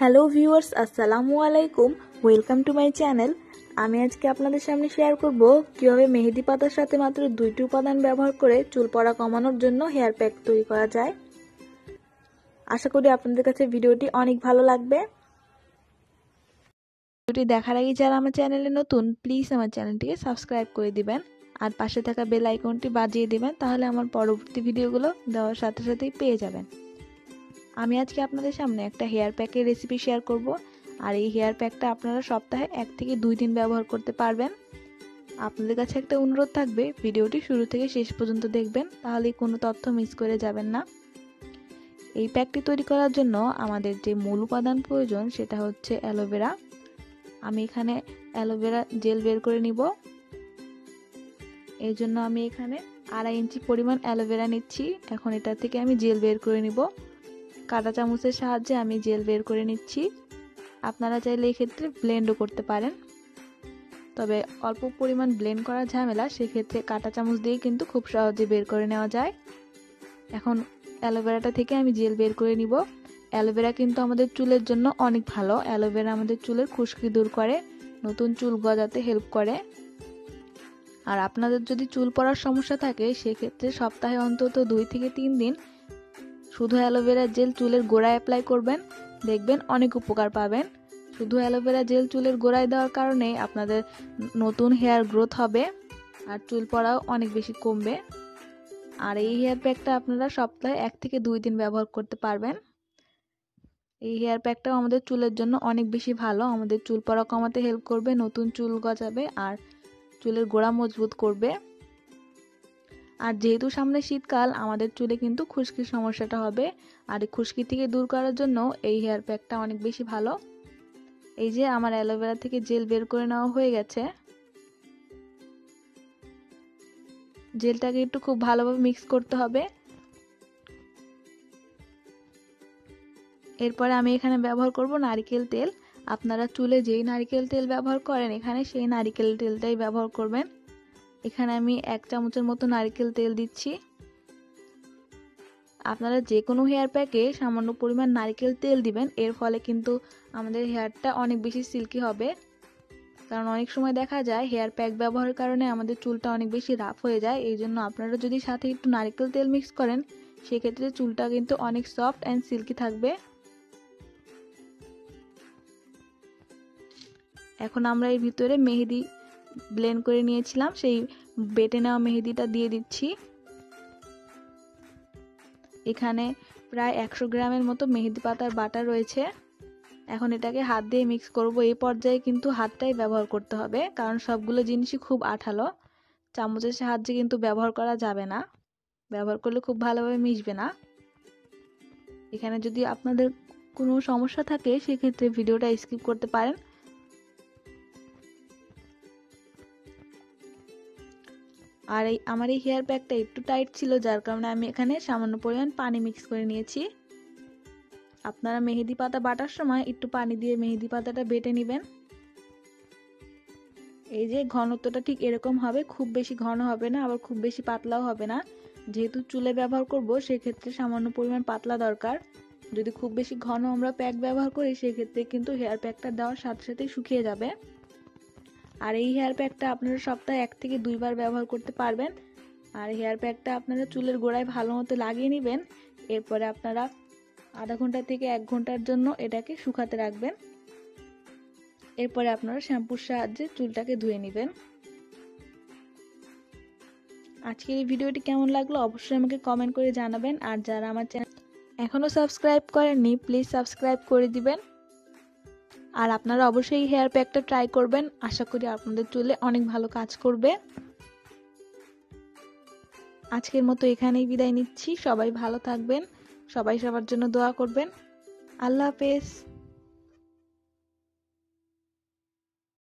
Hello viewers, আসসালামু আলাইকুম। Welcome to my channel আমি আজকে আপনাদের সামনে শেয়ার করব কীভাবে মেহেদি পাতার সাথে মাত্র দুইটি উপাদান ব্যবহার করে চুল পড়া কমানোর জন্য হেয়ার প্যাক তৈরি করা যায়। আশা করি আপনাদের কাছে ভিডিওটি অনেক ভালো লাগবে। ভিডিওটি দেখার আগে যারা আমার চ্যানেলে নতুন প্লিজ আমার চ্যানেলটিকে সাবস্ক্রাইব করে দিবেন। আর পাশে থাকা বেল আইকনটি বাজিয়ে দিবেন, তাহলে আমার পরবর্তী ভিডিওগুলো দেওয়ার সাথে সাথেই পেয়ে যাবেন। আমি আজকে আপনাদের সামনে একটা হেয়ার প্যাকের রেসিপি শেয়ার করব। আর এই হেয়ার প্যাকটা আপনারা সপ্তাহে এক থেকে দুই দিন ব্যবহার করতে পারবেন। আপনাদের কাছে একটা অনুরোধ থাকবে, ভিডিওটি শুরু থেকে শেষ পর্যন্ত দেখবেন, তাহলে কোনো তথ্য মিস করে যাবেন না। এই প্যাকটি তৈরি করার জন্য আমাদের যে মূল উপাদান প্রয়োজন, সেটা হচ্ছে অ্যালোভেরা আমি এখানে অ্যালোভেরা জেল বের করে নিব। এই জন্য আমি এখানে আড়াই ইঞ্চি পরিমাণ অ্যালোভেরা নিচ্ছি। এখন এটা থেকে আমি জেল বের করে নিব। কাঁটা চামচের সাহায্যে আমি জেল বের করে নিচ্ছি। আপনারা চাইলে এক্ষেত্রে ব্লেন্ডও করতে পারেন। তবে অল্প পরিমাণ ব্লেন্ড করা ঝামেলা, সেক্ষেত্রে কাঁটা চামচ দিয়ে কিন্তু খুব সহজে বের করে নেওয়া যায়। এখন অ্যালোভেরাটা থেকে আমি জেল বের করে নিব। অ্যালোভেরা কিন্তু আমাদের চুলের জন্য অনেক ভালো। অ্যালোভেরা আমাদের চুলের খুশকি দূর করে, নতুন চুল গজাতে হেল্প করে। আর আপনাদের যদি চুল পড়ার সমস্যা থাকে, সেক্ষেত্রে সপ্তাহে অন্তত দুই থেকে তিন দিন শুধু অ্যালোভেরা জেল চুলের গোড়ায় অ্যাপ্লাই করবেন। দেখবেন অনেক উপকার পাবেন। শুধু অ্যালোভেরা জেল চুলের গোড়ায় দেওয়ার কারণে আপনাদের নতুন হেয়ার গ্রোথ হবে আর চুল পড়াও অনেক বেশি কমবে। আর এই হেয়ার প্যাকটা আপনারা সপ্তাহে এক থেকে দুই দিন ব্যবহার করতে পারবেন। এই হেয়ার প্যাকটাও আমাদের চুলের জন্য অনেক বেশি ভালো। আমাদের চুল পড়া কমাতে হেল্প করবে, নতুন চুল গজাবে আর চুলের গোড়া মজবুত করবে। আর যেহেতু সামনে শীতকাল, আমাদের চুলে কিন্তু খুশকির সমস্যাটা হবে। আর এই খুশকি থেকে দূর করার জন্য এই হেয়ার প্যাকটা অনেক বেশি ভালো। এই যে আমার অ্যালোভেরা থেকে জেল বের করে নেওয়া হয়ে গেছে। জেলটাকে একটু খুব ভালোভাবে মিক্স করতে হবে। এরপরে আমি এখানে ব্যবহার করব নারিকেল তেল। আপনারা চুলে যেই নারিকেল তেল ব্যবহার করেন, এখানে সেই নারিকেল তেলটাই ব্যবহার করবেন। এখানে আমি এক চামচের মতো নারকেল তেল দিচ্ছি। আপনারা যে কোনো হেয়ার প্যাকে সামান্য পরিমাণ নারকেল তেল দিবেন, এর ফলে কিন্তু আমাদের হেয়ারটা অনেক বেশি সিল্কি হবে। কারণ অনেক সময় দেখা যায় হেয়ার প্যাক ব্যবহারের কারণে আমাদের চুলটা অনেক বেশি রাফ হয়ে যায়, এই জন্য আপনারা যদি সাথে একটু নারকেল তেল মিক্স করেন, সেক্ষেত্রে চুলটা কিন্তু অনেক সফট অ্যান্ড সিল্কি থাকবে। এখন আমরা এর ভিতরে মেহেদি ব্লেন্ড করে নিয়েছিলাম, সেই বেটে নেওয়া মেহেদিটা দিয়ে দিচ্ছি। এখানে প্রায় একশো গ্রামের মতো মেহেদি পাতার বাটা রয়েছে। এখন এটাকে হাত দিয়ে মিক্স করব। এই পর্যায়ে কিন্তু হাতটাই ব্যবহার করতে হবে, কারণ সবগুলো জিনিসই খুব আঠালো। চামচের সাহায্যে কিন্তু ব্যবহার করা যাবে না। ব্যবহার করলে খুব ভালোভাবে মিশবে না। এখানে যদি আপনাদের কোনো সমস্যা থাকে, সেক্ষেত্রে ভিডিওটা স্কিপ করতে পারেন। আর এই, আমার এই হেয়ার প্যাকটা একটু টাইট ছিল, যার কারণে আমি এখানে সামান্য পরিমাণ পানি মিক্স করে নিয়েছি। আপনারা মেহেদি পাতা বাটার সময় একটু পানি দিয়ে মেহেদি পাতাটা বেটে নেবেন। এই যে ঘনত্বটা ঠিক এরকম হবে, খুব বেশি ঘন হবে না, আবার খুব বেশি পাতলাও হবে না। যেহেতু চুলে ব্যবহার করব, সেক্ষেত্রে সামান্য পরিমাণ পাতলা দরকার। যদি খুব বেশি ঘন আমরা প্যাক ব্যবহার করি, সেক্ষেত্রে কিন্তু হেয়ার প্যাকটা দেওয়ার সাথে সাথেই শুকিয়ে যাবে। আর এই হেয়ার প্যাকটা আপনারা সপ্তাহে এক থেকে দুইবার ব্যবহার করতে পারবেন। আর হেয়ার প্যাকটা আপনারা চুলের গোড়ায় ভালো মতো লাগিয়ে নেবেন। এরপরে আপনারা আধা ঘণ্টা থেকে এক ঘণ্টার জন্য এটাকে শুকাতে রাখবেন। এরপরে আপনারা শ্যাম্পুর সাহায্যে চুলটাকে ধুয়ে নেবেন। আজকের এই ভিডিওটি কেমন লাগল অবশ্যই আমাকে কমেন্ট করে জানাবেন। আর যারা আমার চ্যানেল এখনও সাবস্ক্রাইব করেননি প্লিজ সাবস্ক্রাইব করে দিবেন। আর আপনারা অবশ্যই এই হেয়ার প্যাকটা ট্রাই করবেন। আশা করি আপনাদের চুলে অনেক ভালো কাজ করবে। আজকের মতো এখানেই বিদায় নিচ্ছি। সবাই ভালো থাকবেন। সবাই সবার জন্য দোয়া করবেন। আল্লাহ হাফেজ।